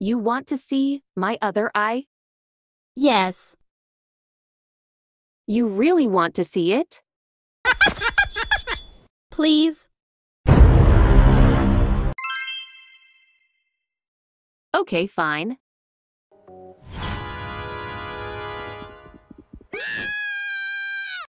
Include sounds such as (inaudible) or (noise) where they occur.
You want to see my other eye? Yes. You really want to see it? (laughs) Please. Okay, fine.